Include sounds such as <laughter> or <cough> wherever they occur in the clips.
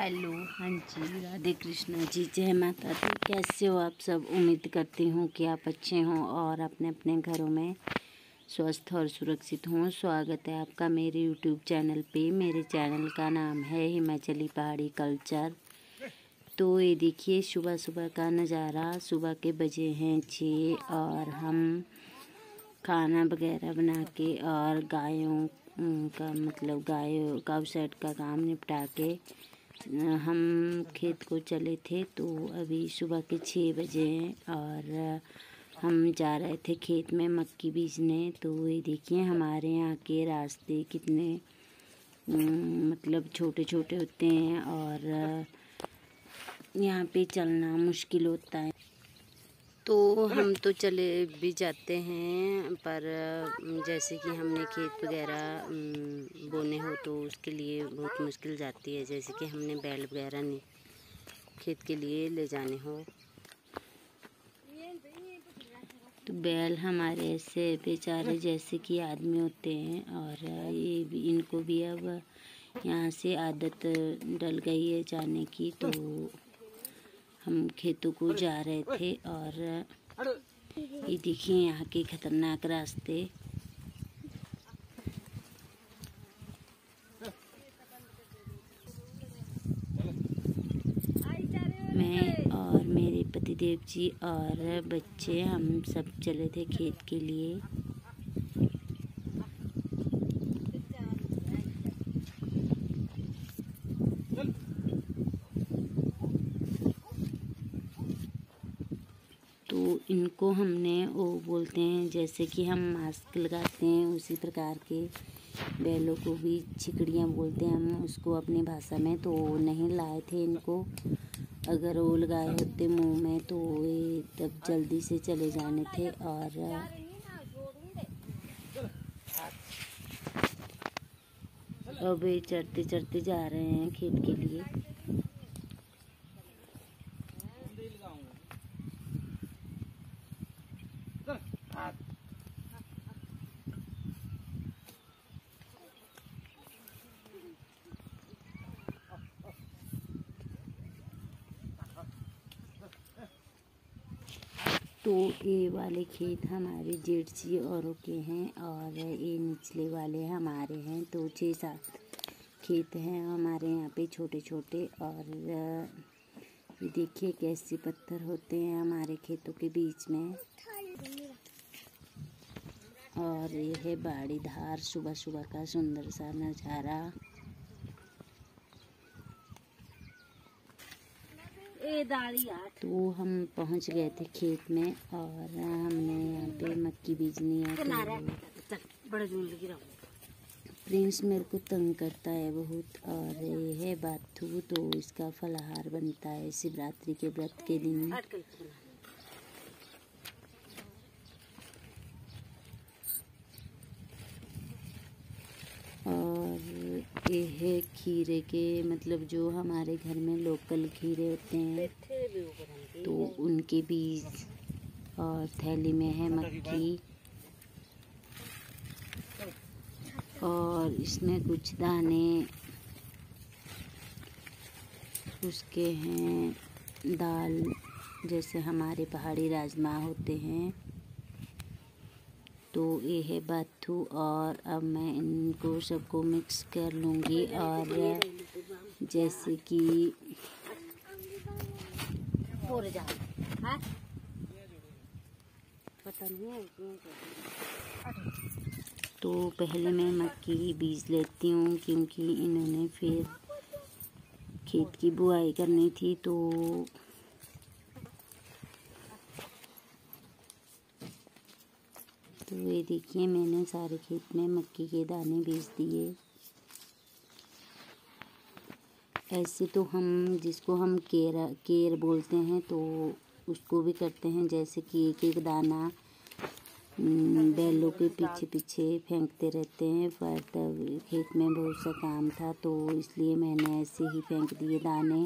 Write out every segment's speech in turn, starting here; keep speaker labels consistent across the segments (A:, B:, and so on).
A: Hello हाँ जी, राधे कृष्णा जी, जय माता दी। कैसे हो आप सब? उम्मीद करती हूँ कि आप अच्छे हों और अपने अपने घरों में स्वस्थ और सुरक्षित हों। स्वागत है आपका मेरे यूट्यूब चैनल पे। मेरे चैनल का नाम है हिमाचली पहाड़ी कल्चर। तो ये देखिए, सुबह सुबह का नज़ारा। सुबह के बजे हैं छः और हम खाना वगैरह बना के और गायों का मतलब गाय काउ सेट का काम निपटा के हम खेत को चले थे तो अभी सुबह के छः बजे हैं और हम जा रहे थे खेत में मक्की बीजने। तो ये देखिए हमारे यहाँ के रास्ते कितने मतलब छोटे छोटे होते हैं और यहाँ पे चलना मुश्किल होता है। तो हम तो चले भी जाते हैं, पर जैसे कि हमने खेत वगैरह बोने हो तो उसके लिए बहुत मुश्किल जाती है। जैसे कि हमने बैल वगैरह नहीं, खेत के लिए ले जाने हो। तो बैल हमारे ऐसे बेचारे जैसे कि आदमी होते हैं, और ये भी, इनको भी अब यहाँ से आदत डल गई है जाने की तो हम खेतों को जा रहे थे और ये देखिए यहाँ के खतरनाक रास्ते। मैं और मेरे पतिदेव जी और बच्चे हम सब चले थे खेत के लिए तो इनको हमने वो बोलते हैं, जैसे कि हम मास्क लगाते हैं, उसी प्रकार के बैलों को भी छिकड़ियाँ बोलते हैं हम, उसको अपनी भाषा में तो नहीं लाए थे इनको। अगर वो लगाए होते मुँह में तो ये तब जल्दी से चले जाने थे और अब ये चढ़ते चढ़ते जा रहे हैं खेत के लिए। तो ये वाले खेत हमारे जेठ जी औरों के हैं और ये निचले वाले हमारे हैं। तो छः सात खेत हैं हमारे यहाँ पे छोटे छोटे और, ये देखिए कैसे पत्थर होते हैं हमारे खेतों के बीच में। और ये है बाड़ी धार सुबह सुबह का सुंदर सा नज़ारा। तो हम पहुँच गए थे खेत में और हमने यहाँ पे मक्की बीजनी है तो प्रिंस मेरे को तंग करता है बहुत और ये है बाथू तो इसका फलाहार बनता है शिवरात्रि के व्रत के दिन और ये है खीरे के मतलब जो हमारे घर में लोकल खीरे होते हैं। तो उनके बीज और थैली में है मक्की और इसमें कुछ दाने। उसके हैं दाल, जैसे हमारे पहाड़ी राजमा होते हैं। तो ये है बाथू और अब मैं इनको सबको मिक्स कर लूँगी और जैसे कि तो पहले मैं मक्की बीज लेती हूँ क्योंकि इन्होंने फिर खेत की बुआई करनी थी तो तो ये देखिए, मैंने सारे खेत में मक्की के दाने बेच दिए। ऐसे तो हम, जिसको हम केर केर बोलते हैं तो उसको भी करते हैं, जैसे कि एक एक दाना बैलों के पीछे पीछे फेंकते रहते हैं। पर तब खेत में बहुत सा काम था तो इसलिए मैंने ऐसे ही फेंक दिए दाने।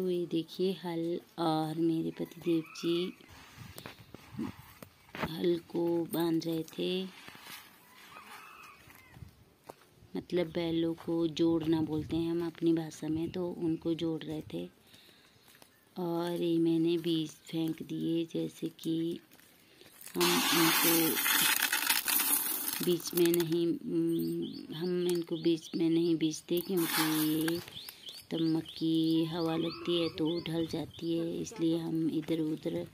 A: तो ये देखिए हल और मेरे पतिदेव जी हल को बाँध रहे थे। मतलब बैलों को जोड़ना बोलते हैं हम अपनी भाषा में तो उनको जोड़ रहे थे। और ये मैंने बीज फेंक दिए, जैसे कि हम इनको बीच में नहीं, हम इनको बीच में नहीं बीजते क्योंकि ये तब मक्की हवा लगती है तो ढल जाती है, इसलिए हम इधर उधर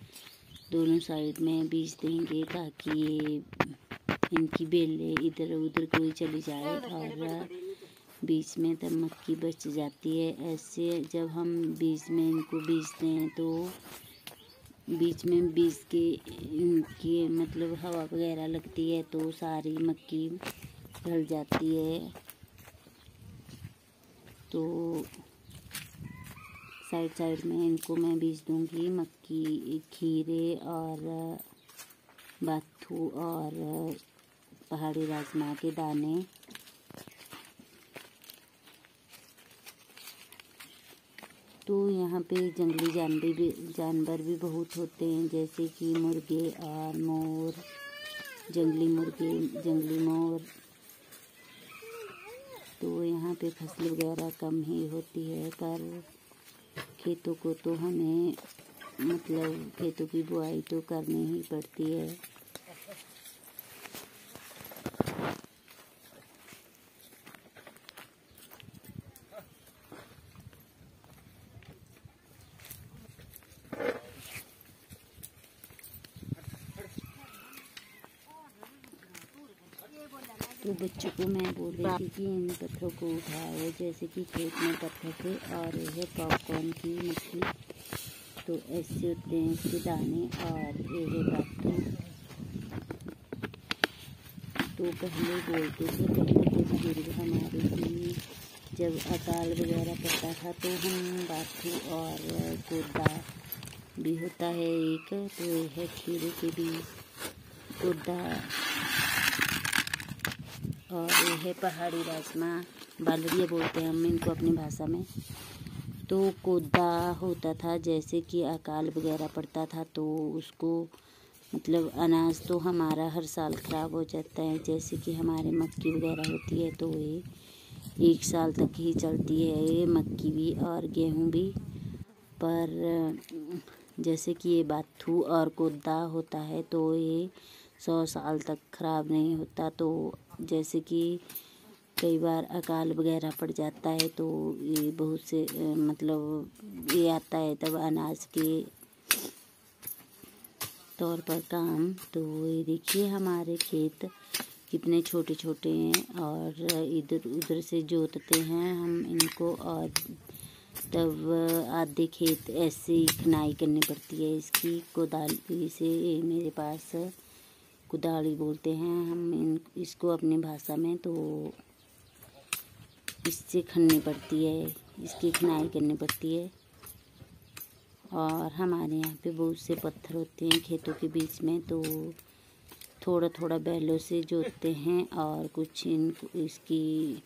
A: दोनों साइड में बीज देंगे ताकि ये इनकी बेलें इधर उधर कोई चली जाए और बीच में तब मक्की बच जाती है। ऐसे जब हम बीच में इनको बीजते हैं तो बीच में बीज के, इनकी मतलब हवा वगैरह लगती है तो सारी मक्की ढल जाती है। तो साइड साइड में इनको मैं बीज दूँगी, मक्की, खीरे और बाथू और पहाड़ी राजमा के दाने। तो यहाँ पे जंगली जानवर भी जानवर भी बहुत होते हैं, जैसे कि मुर्गे और मोर, जंगली मुर्गे, जंगली मोर। तो यहाँ पे फ़सल वगैरह कम ही होती है, पर खेतों को तो हमें मतलब खेतों की बुआई तो करनी ही पड़ती है। तो बच्चों को मैं बोल रही थी कि इन पत्थरों को उठाओ, जैसे कि खेत में पत्थर थे और यह पॉपकॉर्न की मछली। तो ऐसे होते हैं इसके दाने और ये है बातू तो पहले बोलते थे, पहले के बुज़ुर्ग हमारे की जब अकाल वगैरह पड़ता था तो हम बाथू और गुर्दा भी होता है एक तो यह खीरे के बीज गुर्दा और ये है पहाड़ी राजमा। बालरिया बोलते हैं हम इनको अपनी भाषा में। तो कोदा होता था, जैसे कि अकाल वगैरह पड़ता था तो उसको मतलब अनाज तो हमारा हर साल ख़राब हो जाता है, जैसे कि हमारे मक्की वगैरह होती है तो ये एक साल तक ही चलती है, ये मक्की भी और गेहूँ भी। पर जैसे कि ये बाथू और कोदा होता है तो ये सौ साल तक ख़राब नहीं होता। तो जैसे कि कई बार अकाल वगैरह पड़ जाता है तो ये बहुत से मतलब ये आता है तब अनाज के तौर पर काम। तो ये देखिए हमारे खेत कितने छोटे छोटे हैं और इधर, उधर से जोतते हैं हम इनको और तब आधे खेत ऐसे ही खनाई करनी पड़ती है। इसकी कोदाली से मेरे पास कुदाड़ी बोलते हैं हम इन, इसको अपनी भाषा में तो इससे खननी पड़ती है, इसकी खनाई करनी पड़ती है। और हमारे यहाँ पे बहुत से पत्थर होते हैं खेतों के बीच में तो थोड़ा थोड़ा बैलों से जोतते हैं और कुछ इन, इसकी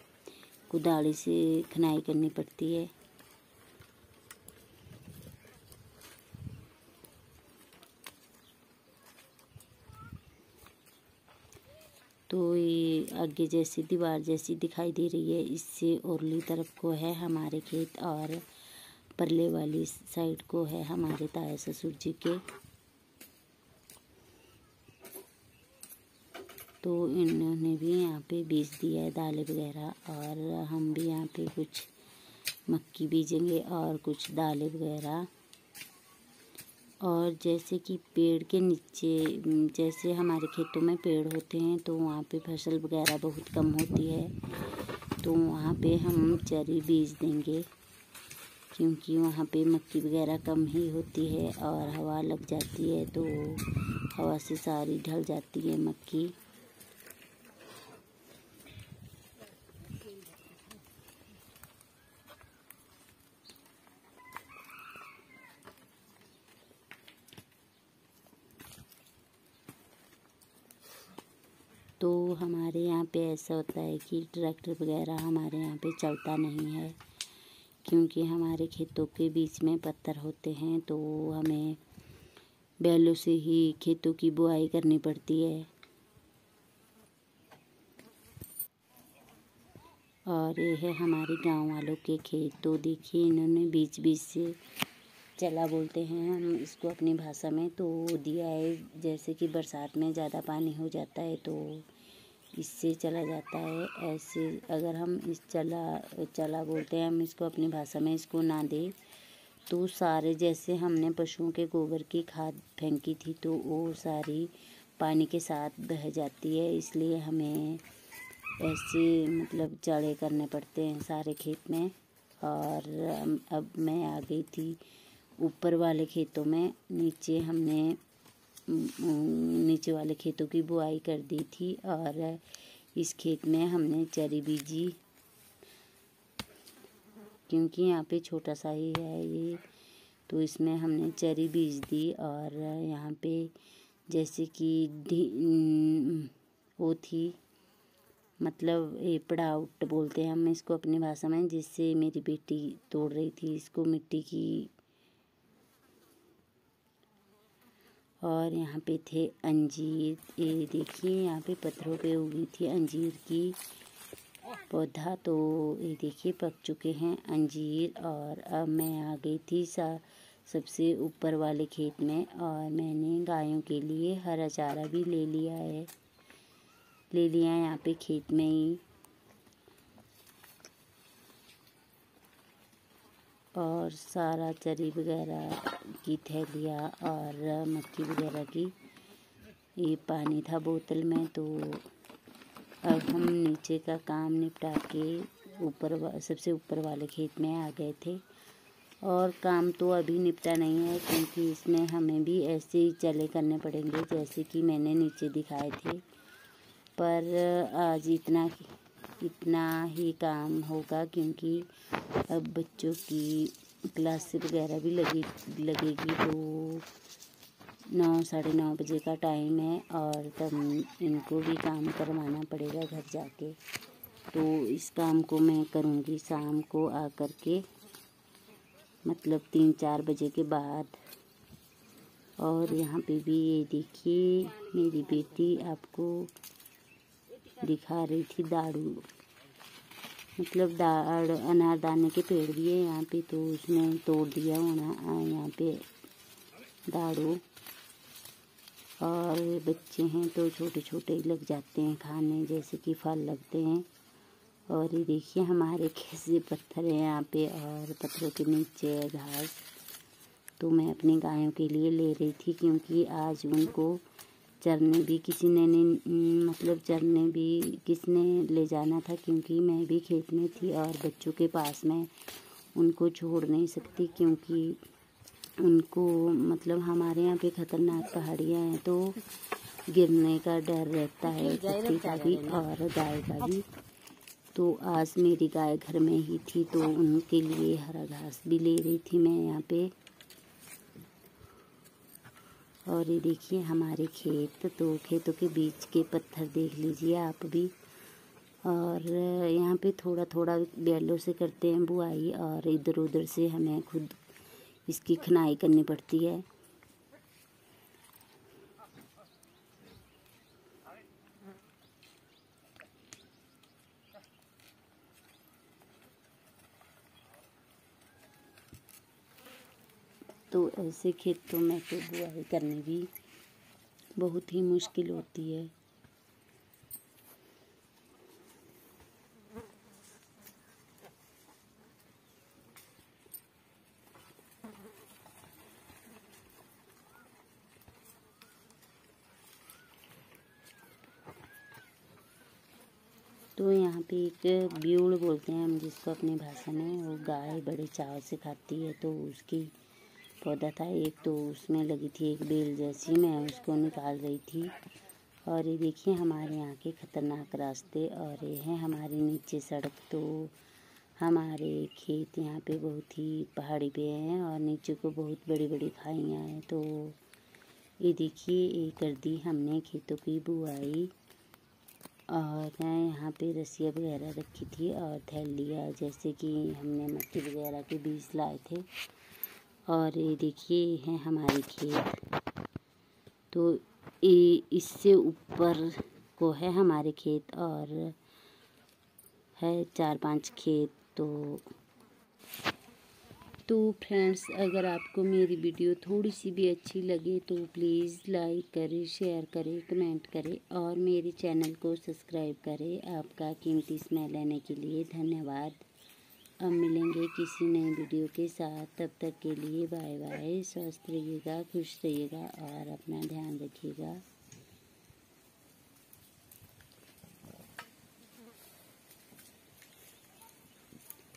A: कुदाड़ी से खनाई करनी पड़ती है। तो ये आगे जैसी दीवार जैसी दिखाई दे रही है। इससे औरली तरफ़ को है हमारे खेत और परले वाली साइड को है हमारे ताया ससुर जी के। तो इन्होंने भी यहाँ पे बीज दिया है दालें वगैरह और हम भी यहाँ पे कुछ मक्की बीजेंगे और कुछ दालें वगैरह। और जैसे कि पेड़ के नीचे जैसे हमारे खेतों में पेड़ होते हैं तो वहाँ पे फ़सल वगैरह बहुत कम होती है। तो वहाँ पे हम चरी बीज देंगे, क्योंकि वहाँ पे मक्की वगैरह कम ही होती है और हवा लग जाती है तो हवा से सारी ढल जाती है मक्की। तो हमारे यहाँ पे ऐसा होता है कि ट्रैक्टर वगैरह हमारे यहाँ पे चलता नहीं है, क्योंकि हमारे खेतों के बीच में पत्थर होते हैं तो हमें बैलों से ही खेतों की बुआई करनी पड़ती है। और ये है हमारे गाँव वालों के खेत तो देखिए इन्होंने बीच बीच से चला बोलते हैं हम इसको अपनी भाषा में तो दिया है, जैसे कि बरसात में ज़्यादा पानी हो जाता है तो इससे चला जाता है। ऐसे अगर हम इस चला चला बोलते हैं, हम इसको अपनी भाषा में इसको ना दें तो सारे जैसे हमने पशुओं के गोबर की खाद फेंकी थी तो वो सारी पानी के साथ बह जाती है। इसलिए हमें ऐसे मतलब चढ़े करने पड़ते हैं सारे खेत में। और अब मैं आ गई थी ऊपर वाले खेतों में, नीचे हमने नीचे वाले खेतों की बुआई कर दी थी और इस खेत में हमने चरी बीजी। क्योंकि यहाँ पे छोटा सा ही है ये तो इसमें हमने चरी बीज दी और यहाँ पे जैसे कि वो थी मतलब ये पड़ाउट बोलते हैं हम इसको अपनी भाषा में, जिससे मेरी बेटी तोड़ रही थी। इसको मिट्टी की और यहाँ पे थे अंजीर। ये देखिए, यहाँ पे पत्थरों पे उगी थी अंजीर की। पौधा तो ये देखिए, पक चुके हैं अंजीर। और अब मैं आ गई थी सा, सबसे ऊपर वाले खेत में। और मैंने गायों के लिए हरा चारा भी ले लिया है। ले लिया यहाँ पे खेत में ही। और सारा चरी वगैरह की थैलियाँ और मक्की वगैरह की। ये पानी था बोतल में तो अब हम नीचे का काम निपटा के ऊपर सबसे ऊपर वाले खेत में आ गए थे। और काम तो अभी निपटा नहीं है, क्योंकि इसमें हमें भी ऐसे ही चले करने पड़ेंगे, जैसे कि मैंने नीचे दिखाए थे। पर आज इतना इतना ही काम होगा, क्योंकि अब बच्चों की क्लास वगैरह भी लगे, लगेगी तो नौ, साढ़े नौ बजे का टाइम है और तब इनको भी काम करवाना पड़ेगा घर जाके। तो इस काम को मैं करूँगी शाम को आ कर के मतलब तीन, चार बजे के बाद। और यहाँ पे भी ये देखिए, मेरी बेटी आपको दिखा रही थी दाड़ू मतलब दाड़ अनारदाने के पेड़ भी है यहाँ पे तो उसने तोड़ दिया होना यहाँ पे दाड़ू और बच्चे हैं तो छोटे छोटे लग जाते हैं खाने, जैसे कि फल लगते हैं। और ये देखिए हमारे <laughs> कैसे पत्थर हैं यहाँ पे, और पत्थरों के नीचे घास। तो मैं अपनी गायों के लिए ले रही थी, क्योंकि आज उनको चरने भी किसी ने नहीं मतलब चरने भी किसने ले जाना था क्योंकि मैं भी खेत में थी और बच्चों के पास में उनको छोड़ नहीं सकती क्योंकि उनको मतलब हमारे यहाँ पे ख़तरनाक पहाड़ियाँ हैं तो गिरने का डर रहता है कुत्ते का भी और गाय का भी। तो आज मेरी गाय घर में ही थी तो उनके लिए हरा घास भी ले रही थी मैं यहाँ पे। और ये देखिए हमारे खेत तो खेतों के बीच के पत्थर देख लीजिए आप भी। और यहाँ पे थोड़ा थोड़ा बैलों से करते हैं बुआई और इधर उधर से हमें खुद इसकी खनाई करनी पड़ती है तो ऐसे खेतों में तो बुआई करनी भी बहुत ही मुश्किल होती है। तो यहाँ पे एक ब्यूड़ बोलते हैं हम, जिसको अपनी भाषा में वो गाय बड़े चाव से खाती है तो उसकी पौधा था, एक तो उसमें लगी थी एक बेल जैसी, मैं उसको निकाल रही थी। और ये देखिए, हमारे यहाँ के ख़तरनाक रास्ते और ये है हमारे नीचे सड़क तो हमारे खेत यहाँ पे बहुत ही पहाड़ी पे हैं और नीचे को बहुत बड़ी बड़ी खाइयाँ हैं। तो ये देखिए, ये कर दी हमने खेतों की बुआई और मैं यहाँ पे रस्सियाँ वगैरह रखी थी और थैलिया, जैसे कि हमने मट्टी वगैरह के बीज लाए थे। और ये देखिए, हैं हमारे खेत। तो ये इससे ऊपर को है हमारे खेत और है चार पाँच खेत तो तो फ्रेंड्स, अगर आपको मेरी वीडियो थोड़ी सी भी अच्छी लगे तो प्लीज़ लाइक करें, शेयर करें, कमेंट करें और मेरे चैनल को सब्सक्राइब करें। आपका कीमती समय लेने के लिए धन्यवाद। अब मिलेंगे किसी नए वीडियो के साथ। तब तक के लिए बाय बाय। स्वस्थ रहिएगा, खुश रहिएगा और अपना ध्यान रखिएगा।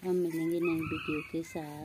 A: हम मिलेंगे नए वीडियो के साथ।